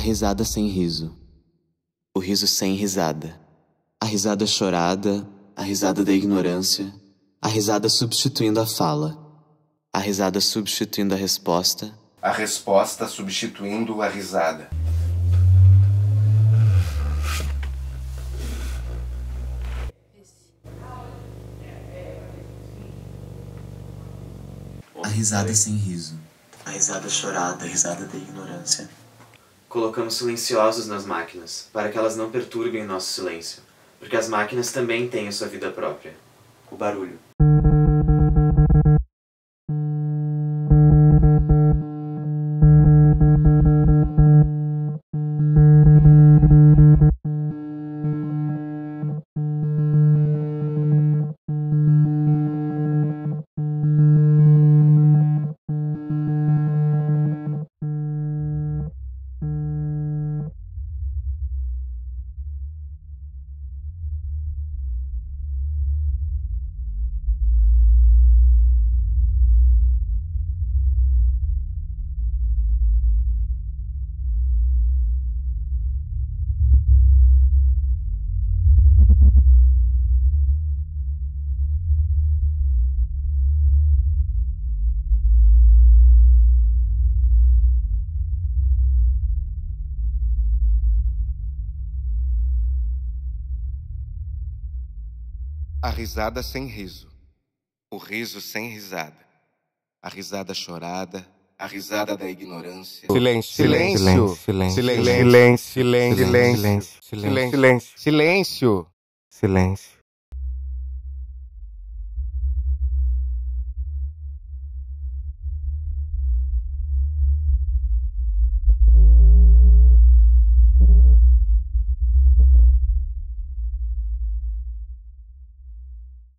risada sem riso. O riso sem risada. A risada chorada, a risada da ignorância, a risada substituindo a fala. A risada substituindo a resposta. A resposta substituindo a risada. A risada sem riso. A risada chorada, a risada da ignorância. Colocamos silenciosos nas máquinas, para que elas não perturbem nosso silêncio, porque as máquinas também têm a sua vida própria. O barulho. A risada sem riso. O riso sem risada. A risada chorada. A risada da ignorância. Silêncio, silêncio, silêncio, silêncio, silêncio, silêncio, silêncio, silêncio, silêncio, silêncio.